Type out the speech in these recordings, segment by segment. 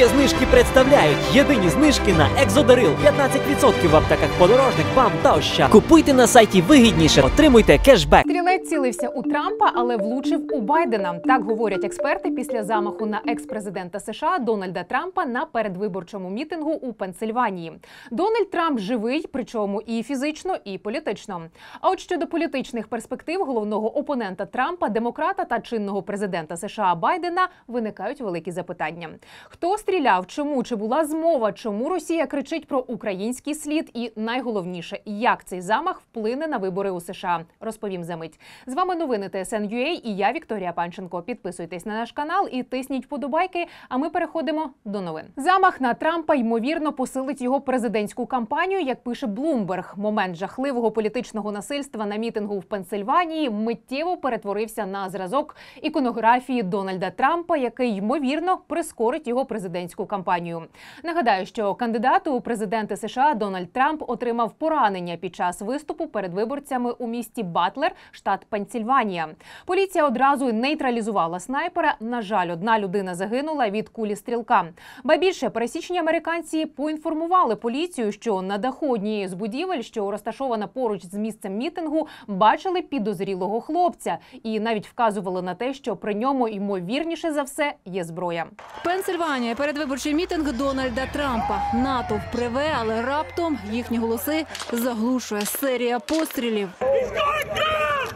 Є знижки представляють єдині знижки на Екзодарил 15% в аптеках подорожник, вам та Ощад. Купуйте на сайті вигідніше, отримуйте кешбек. Стрілець цілився у Трампа, але влучив у Байдена. Так говорять експерти після замаху на екс-президента США Дональда Трампа на передвиборчому мітингу у Пенсильванії. Дональд Трамп живий, причому і фізично, і політично. А от щодо політичних перспектив головного опонента Трампа, демократа та чинного президента США Байдена виникають великі запитання. Хто стріляв? Чому чи була змова? Чому Росія кричить про український слід? І найголовніше, як цей замах вплине на вибори у США? Розповім за мить. З вами новини ТСН.UA і я Вікторія Панченко. Підписуйтесь на наш канал і тисніть вподобайки. А ми переходимо до новин. Замах на Трампа ймовірно посилить його президентську кампанію, як пише Блумберг. Момент жахливого політичного насильства на мітингу в Пенсильванії миттєво перетворився на зразок іконографії Дональда Трампа, який ймовірно прискорить його президентську кампанію. Нагадаю, що кандидат у президенти США Дональд Трамп отримав поранення під час виступу перед виборцями у місті Батлер, штат Пенсільванія. Поліція одразу нейтралізувала снайпера. На жаль, одна людина загинула від кулі стрілка. Ба більше пересічні американці поінформували поліцію, що на даху однієї з будівель, що розташована поруч з місцем мітингу, бачили підозрілого хлопця і навіть вказували на те, що при ньому ймовірніше за все є зброя. Пенсильванія передвиборчий мітинг Дональда Трампа. НАТО вприве, але раптом їхні голоси заглушує серія пострілів.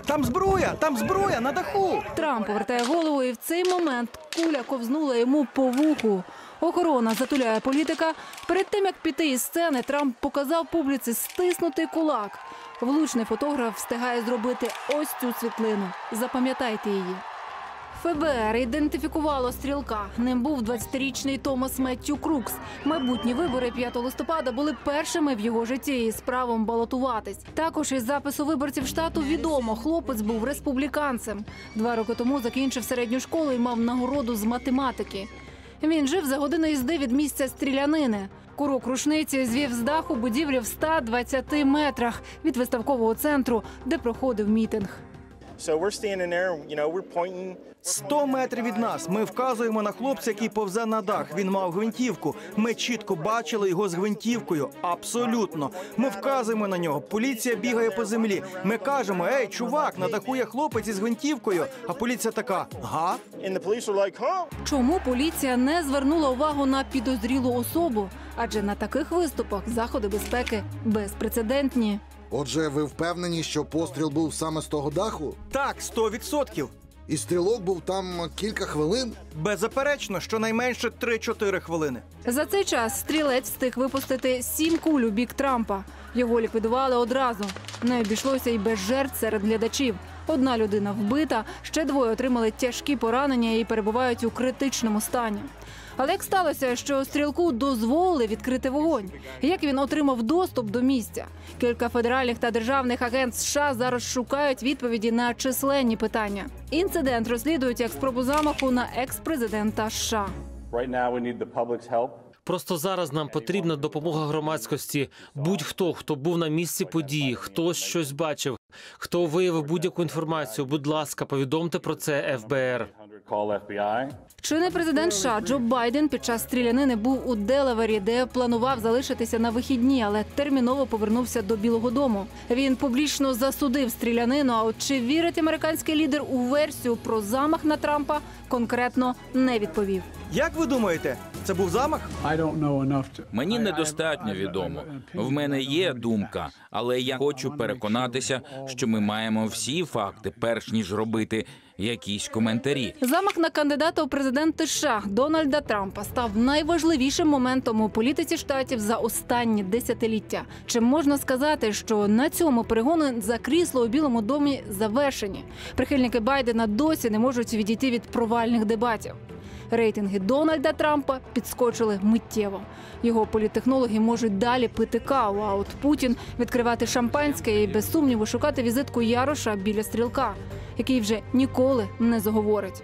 Там зброя, там зброя на даху. Трамп повертає голову, і в цей момент куля ковзнула йому по вуху. Охорона затуляє політика. Перед тим як піти із сцени, Трамп показав публіці стиснутий кулак. Влучний фотограф встигає зробити ось цю світлину. Запам'ятайте її. ФБР ідентифікувало стрілка. Ним був 20-річний Томас Меттю Крукс. Майбутні вибори 5 листопада були першими в його житті із правом балотуватись. Також із запису виборців штату відомо, хлопець був республіканцем. Два роки тому закінчив середню школу і мав нагороду з математики. Він жив за годину їзди від місця стрілянини. Курок рушниці звів з даху будівлі в 120 метрах від виставкового центру, де проходив мітинг. So we're standing there, you know, we're pointing. 100 метрів від нас. Ми вказуємо на хлопця, який повзе на дах. Він мав гвинтівку. Ми чітко бачили його з гвинтівкою. Абсолютно. Ми вказуємо на нього. Поліція бігає по землі. Ми кажемо: Ей, чувак, на даху є хлопець із гвинтівкою. А поліція така: га? And the police are like, huh? Чому поліція не звернула увагу на підозрілу особу? Адже на таких виступах заходи безпеки безпрецедентні. Отже, ви впевнені, що постріл був саме з того даху? Так, 100%. І стрілок був там кілька хвилин? Беззаперечно, щонайменше 3-4 хвилини. За цей час стрілець встиг випустити сім куль у бік Трампа. Його ліквідували одразу. Не обійшлося й без жертв серед глядачів. Одна людина вбита, ще двоє отримали тяжкі поранення і перебувають у критичному стані. Але як сталося, що стрілку дозволили відкрити вогонь? Як він отримав доступ до місця? Кілька федеральних та державних агентств США зараз шукають відповіді на численні питання. Інцидент розслідують як спробу замаху на екс-президента США. Просто зараз нам потрібна допомога громадськості. Будь-хто, хто був на місці події, хто щось бачив, хто виявив будь-яку інформацію. Будь ласка, повідомте про це ФБР. 100 call FBI. Президент США Джо Байден під час стрілянини був у Делавері, де планував залишитися на вихідні, але терміново повернувся до Білого Дому. Він публічно засудив стрілянину. А от чи вірить американський лідер у версію про замах на Трампа, конкретно не відповів. Як ви думаєте, це був замах? Мені недостатньо відомо. В мене є думка, але я хочу переконатися, що ми маємо всі факти, перш ніж робити якісь коментарі. Замах на кандидата у президенти США Дональда Трампа став найважливішим моментом у політиці штатів за останні десятиліття. Чи можна сказати, що на цьому перегони за крісло у Білому домі завершені? Прихильники Байдена досі не можуть відійти від провальних дебатів. Рейтинги Дональда Трампа підскочили миттєво. Його політтехнологи можуть далі пити каву. А от Путін відкривати шампанське і без сумніву шукати візитку Яроша біля стрілка, який вже ніколи не заговорить.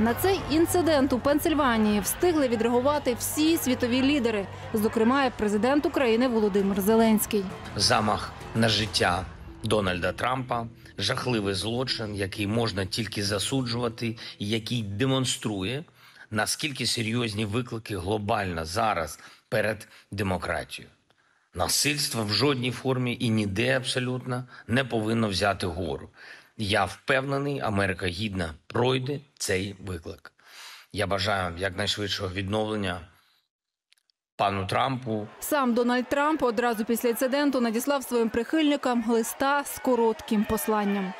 На цей інцидент у Пенсильванії встигли відреагувати всі світові лідери, зокрема президент України Володимир Зеленський. замах на життя Дональда Трампа, жахливий злочин, який можна тільки засуджувати, і який демонструє наскільки серйозні виклики глобально зараз перед демократією. Насильство в жодній формі і ніде абсолютно не повинно взяти гору. Я впевнений, Америка гідна пройде цей виклик. Я бажаю якнайшвидшого відновлення пану Трампу, Сам Дональд Трамп одразу після інциденту надіслав своїм прихильникам листа з коротким посланням.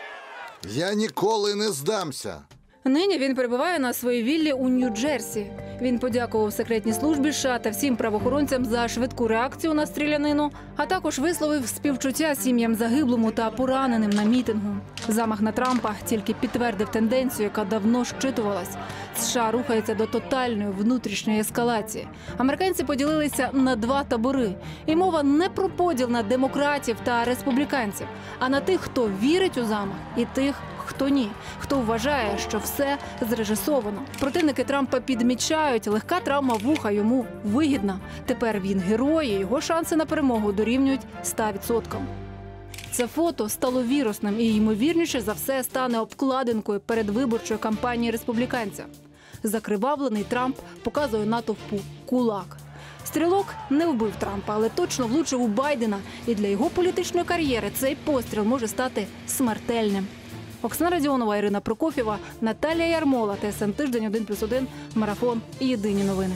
Я ніколи не здамся. Нині він перебуває на своїй віллі у Нью-Джерсі. Він подякував секретній службі США та всім правоохоронцям за швидку реакцію на стрілянину, а також висловив співчуття сім'ям загиблому та пораненим на мітингу. Замах на Трампа тільки підтвердив тенденцію, яка давно щитувалась. США рухається до тотальної внутрішньої ескалації. Американці поділилися на два табори, і мова не про поділ на демократів та республіканців, а на тих, хто вірить у замах, і тих, хто ні, хто вважає, що все зрежисовано. Противники Трампа підмічають, легка травма вуха йому вигідна. Тепер він герой, і його шанси на перемогу дорівнюють 100%. Це фото стало вірусним і ймовірніше за все стане обкладинкою передвиборчої кампанії республіканця. Закривавлений Трамп показує натовпу кулак. Стрілок не вбив Трампа, але точно влучив у Байдена. І для його політичної кар'єри цей постріл може стати смертельним. Оксана Радіонова, Ірина Прокофєва, Наталія Ярмола, ТСН Тиждень 1+,1, Марафон і Єдині новини.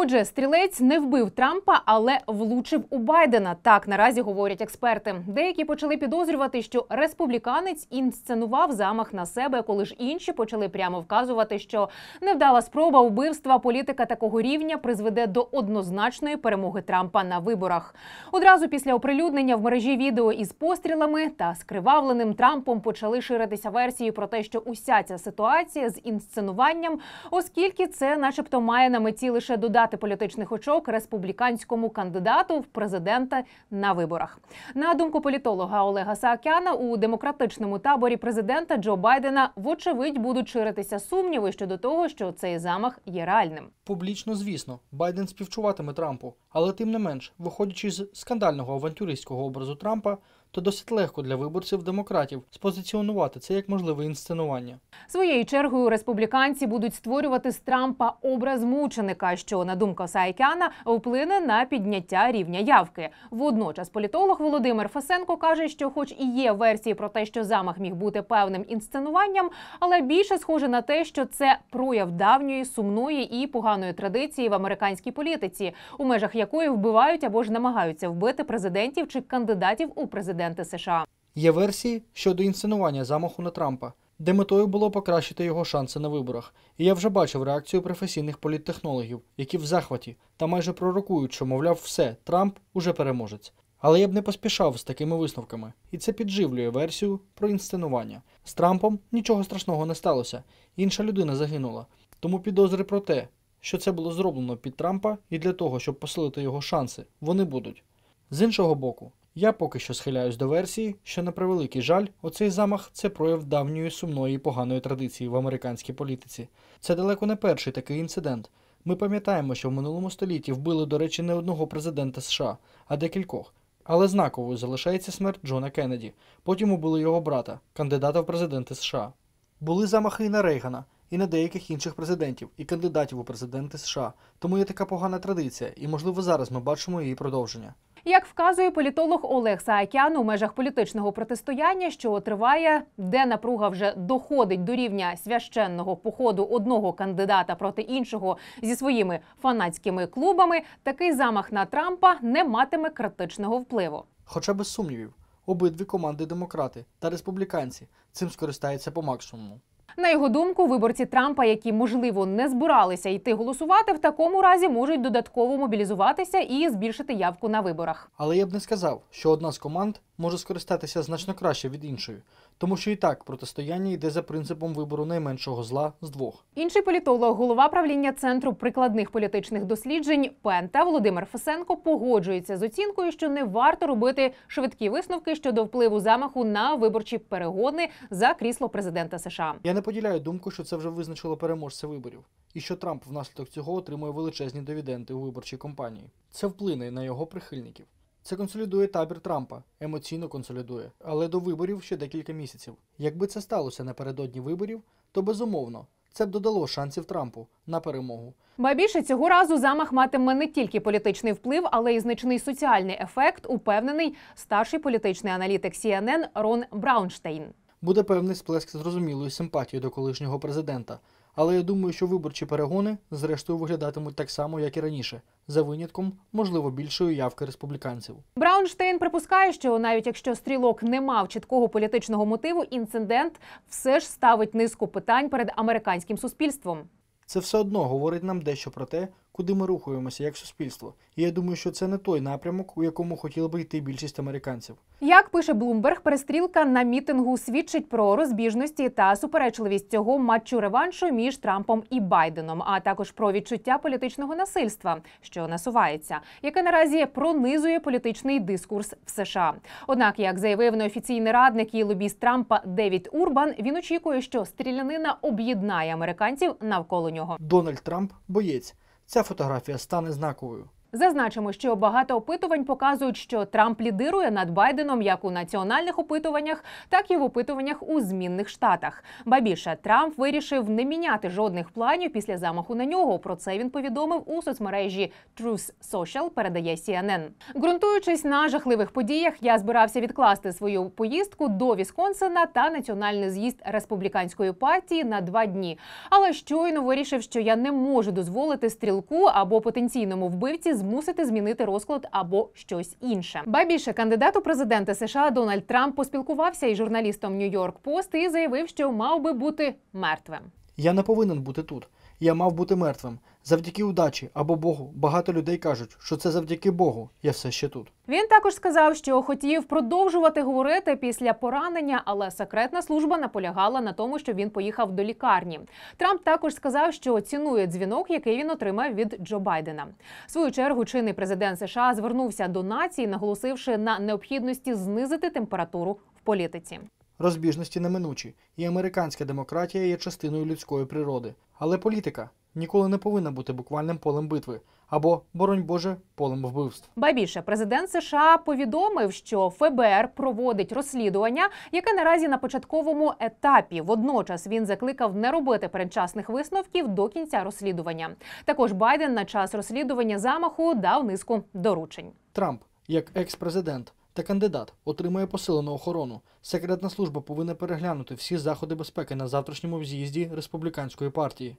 Отже, стрілець не вбив Трампа, але влучив у Байдена. Так наразі говорять експерти. Деякі почали підозрювати, що республіканець інсценував замах на себе, коли ж інші почали прямо вказувати, що невдала спроба убивства політика такого рівня призведе до однозначної перемоги Трампа на виборах. Одразу після оприлюднення в мережі відео із пострілами та скривавленим Трампом почали ширитися версії про те, що уся ця ситуація з інсценуванням, оскільки це, начебто, має на меті лише додати політичних очок республіканському кандидату в президента на виборах. На думку політолога Олега Саакяна, у демократичному таборі президента Джо Байдена вочевидь будуть ширитися сумніви щодо того, що цей замах є реальним. Публічно, звісно, Байден співчуватиме Трампу, але тим не менш, виходячи з скандального авантюристського образу Трампа, то досить легко для виборців демократів спозиціонувати це як можливе інсценування. Своєю чергою республіканці будуть створювати з Трампа образ мученика, що на думку Сайкяна вплине на підняття рівня явки. Водночас політолог Володимир Фесенко каже, що, хоч і є версії про те, що замах міг бути певним інсценуванням, але більше схоже на те, що це прояв давньої сумної і поганої традиції в американській політиці, у межах якої вбивають або ж намагаються вбити президентів чи кандидатів у президенти США. Є версії щодо інсценування замаху на Трампа, де метою було покращити його шанси на виборах. І я вже бачив реакцію професійних політтехнологів, які в захваті та майже пророкують, що, мовляв, все, Трамп уже переможець. Але я б не поспішав з такими висновками, і це підживлює версію про інсценування. З Трампом нічого страшного не сталося, інша людина загинула. Тому підозри про те, що це було зроблено під Трампа і для того, щоб посилити його шанси, вони будуть. З іншого боку, я поки що схиляюсь до версії, що на превеликий жаль, оцей замах це прояв давньої сумної і поганої традиції в американській політиці. Це далеко не перший такий інцидент. Ми пам'ятаємо, що в минулому столітті вбили, до речі, не одного президента США, а декількох. Але знаковою залишається смерть Джона Кеннеді. Потім убили його брата, кандидата в президенти США. Були замахи і на Рейгана, і на деяких інших президентів, і кандидатів у президенти США. Тому є така погана традиція, і можливо зараз ми бачимо її продовження. Як вказує політолог Олег Саакян у межах політичного протистояння, що триває, де напруга вже доходить до рівня священного походу одного кандидата проти іншого зі своїми фанатськими клубами, такий замах на Трампа не матиме критичного впливу. Хоча без сумнівів, обидві команди демократи та республіканці цим скористаються по максимуму. На його думку, виборці Трампа, які можливо не збиралися йти голосувати, в такому разі можуть додатково мобілізуватися і збільшити явку на виборах. Але я б не сказав, що одна з команд може скористатися значно краще від іншої, тому що і так протистояння йде за принципом вибору найменшого зла з двох. Інший політолог, голова правління центру прикладних політичних досліджень Пента Володимир Фесенко погоджується з оцінкою, що не варто робити швидкі висновки щодо впливу замаху на виборчі перегони за крісло президента США. Я не поділяю думку, що це вже визначило переможця виборів, і що Трамп внаслідок цього отримує величезні дивіденди у виборчій кампанії. Це вплине на його прихильників. Це консолідує табір Трампа, емоційно консолідує, але до виборів ще декілька місяців. Якби це сталося напередодні виборів, то безумовно Це б додало шансів Трампу на перемогу. Ба більше цього разу замах матиме не тільки політичний вплив, але й значний соціальний ефект, упевнений старший політичний аналітик CNN Рон Браунштейн. Буде певний сплеск зрозумілої симпатії до колишнього президента. Але я думаю, що виборчі перегони зрештою виглядатимуть так само, як і раніше, за винятком, можливо, більшої явки республіканців. Браунштейн припускає, що навіть якщо стрілок не мав чіткого політичного мотиву, інцидент все ж ставить низку питань перед американським суспільством. Це все одно говорить нам дещо про те, куди ми рухаємося як суспільство. І я думаю, що це не той напрямок, у якому хотіла би йти більшість американців. Як пише Блумберг, перестрілка на мітингу свідчить про розбіжності та суперечливість цього матчу реваншу між Трампом і Байденом, а також про відчуття політичного насильства, що насувається, яке наразі пронизує політичний дискурс в США. Однак, як заявив неофіційний радник і лобіст Трампа Девід Урбан, він очікує, що стрілянина об'єднає американців навколо нього. Дональд Трамп боєць. Ця фотографія стане знаковою. Зазначимо, що багато опитувань показують, що Трамп лідирує над Байденом як у національних опитуваннях, так і в опитуваннях у змінних штатах. Ба більше Трамп вирішив не міняти жодних планів після замаху на нього. Про це він повідомив у соцмережі Truth Social, передає CNN. Ґрунтуючись на жахливих подіях, я збирався відкласти свою поїздку до Вісконсина та національний з'їзд республіканської партії на два дні. Але щойно вирішив, що я не можу дозволити стрілку або потенційному вбивці змусити змінити розклад або щось інше. Ба більше кандидат у президенти США Дональд Трамп поспілкувався із журналістом Нью-Йорк Пост і заявив, що мав би бути мертвим. Я не повинен бути тут. Я мав бути мертвим. Завдяки удачі або Богу. Багато людей кажуть, що це завдяки Богу. Я все ще тут. Він також сказав, що хотів продовжувати говорити після поранення, але секретна служба наполягала на тому, що він поїхав до лікарні. Трамп також сказав, що цінує дзвінок, який він отримав від Джо Байдена. В свою чергу чинний президент США звернувся до нації, наголосивши на необхідності знизити температуру в політиці. Розбіжності неминучі, і американська демократія є частиною людської природи. Але політика ніколи не повинна бути буквальним полем битви або, боронь Боже, полем вбивств. Ба більше президент США повідомив, що ФБР проводить розслідування, яке наразі на початковому етапі. Водночас він закликав не робити передчасних висновків до кінця розслідування. Також Байден на час розслідування замаху дав низку доручень. Трамп, як екс-президент та кандидат, отримує посилену охорону. Секретна служба повинна переглянути всі заходи безпеки на завтрашньому з'їзді республіканської партії.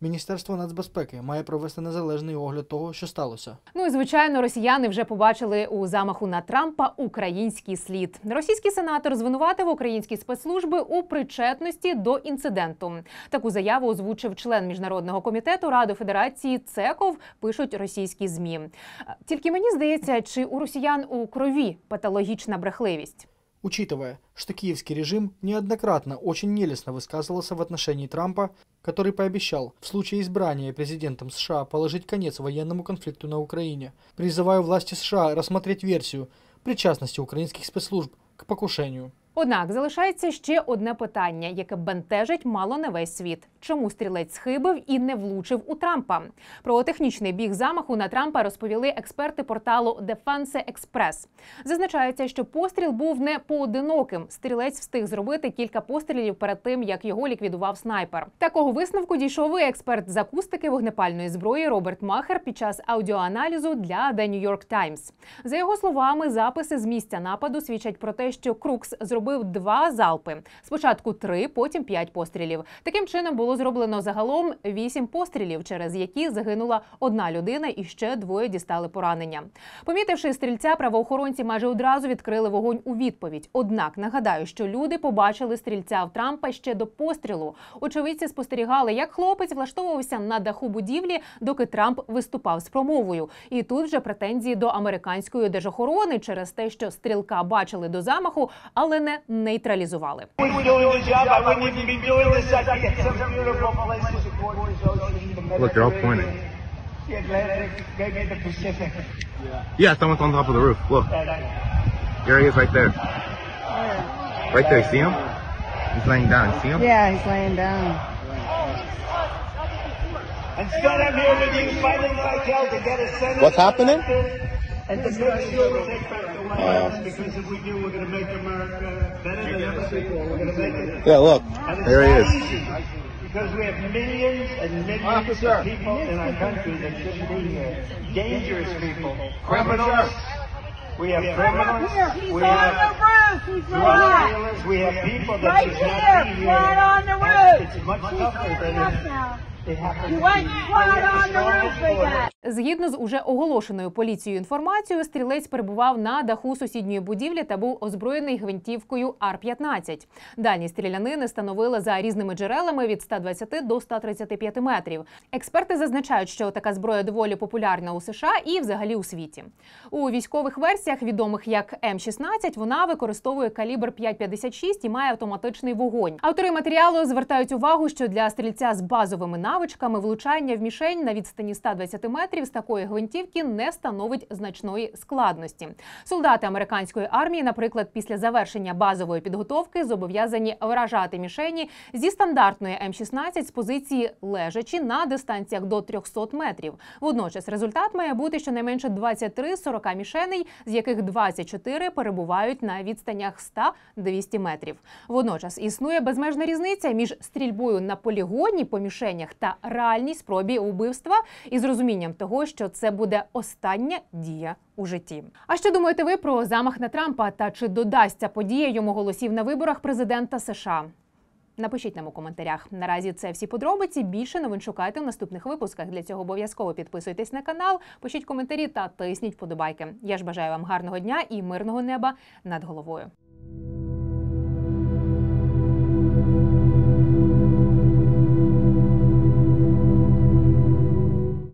Міністерство нацбезпеки має провести незалежний огляд того, що сталося. Ну і звичайно, росіяни вже побачили у замаху на Трампа український слід. Російський сенатор звинуватив українські спецслужби у причетності до інциденту. Таку заяву озвучив член міжнародного комітету Ради Федерації Цеков. Пишуть російські змі. Тільки мені здається, чи у росіян у крові патологічна брехливість. Учитывая, что киевский режим неоднократно очень нелестно высказывался в отношении Трампа, который пообещал в случае избрания президентом США положить конец военному конфликту на Украине, призываю власти США рассмотреть версию причастности украинских спецслужб к покушению. Однак залишається ще одне питання, яке бентежить мало не весь світ: чому стрілець схибив і не влучив у Трампа? Про технічний біг замаху на Трампа розповіли експерти порталу Defense Express. Зазначається, що постріл був не поодиноким. Стрілець встиг зробити кілька пострілів перед тим, як його ліквідував снайпер. Такого висновку дійшов і експерт з акустики вогнепальної зброї Роберт Махер під час аудіоаналізу для The New York Times. За його словами, записи з місця нападу свідчать про те, що Крукс зробив два залпи. Спочатку три, потім п'ять пострілів. Таким чином було зроблено загалом вісім пострілів, через які загинула одна людина, і ще двоє дістали поранення. Помітивши стрільця, правоохоронці майже одразу відкрили вогонь у відповідь. Однак нагадаю, що люди побачили стрільця в Трампа ще до пострілу. Очевидці спостерігали, як хлопець влаштовувався на даху будівлі, доки Трамп виступав з промовою. І тут вже претензії до американської держохорони через те, що стрілка бачили до замаху, але не нейтралізували. Look, they're all pointing. Yeah, someone's on top of the roof. Look. There he is right there. Right there, see him? He's laying down. See him? Yeah, he's laying down. And Scott, I'm here with you fighting like hell to get a Senate. What's happening? And to make sure we take uh, yeah, look, there he is. Because we have millions and millions Officer. of people in our country that shouldn't be here. Dangerous people, criminals. We have criminals. We have the roof. He's drug dealers. We have people that right should not be here. Right on the roof. It's much tougher than it, it happens. You went right on the roof for. Згідно з уже оголошеною поліцією інформацією, стрілець перебував на даху сусідньої будівлі та був озброєний гвинтівкою Ар-15. Дальність стрілянини становила за різними джерелами від 120 до 135 метрів. Експерти зазначають, що така зброя доволі популярна у США і взагалі у світі. У військових версіях, відомих як М-16, вона використовує калібр 5,56 і має автоматичний вогонь. Автори матеріалу звертають увагу, що для стрільця з базовими навичками влучання в мішень на відстані 120 метрів з такої гвинтівки не становить значної складності. Солдати американської армії, наприклад, після завершення базової підготовки зобов'язані вражати мішені зі стандартної М-16 з позиції лежачі на дистанціях до 300 метрів. Водночас результат має бути щонайменше 23-40 мішеней, з яких 24 перебувають на відстанях 100-200 метрів. Водночас існує безмежна різниця між стрільбою на полігоні по мішенях та реальній спробі вбивства із розумінням того, що це буде остання дія у житті. А що думаєте ви про замах на Трампа та чи додасться подія йому голосів на виборах президента США? Напишіть нам у коментарях. Наразі це всі подробиці. Більше новин шукайте в наступних випусках. Для цього обов'язково підписуйтесь на канал, пишіть коментарі та тисніть вподобайки. Я ж бажаю вам гарного дня і мирного неба над головою.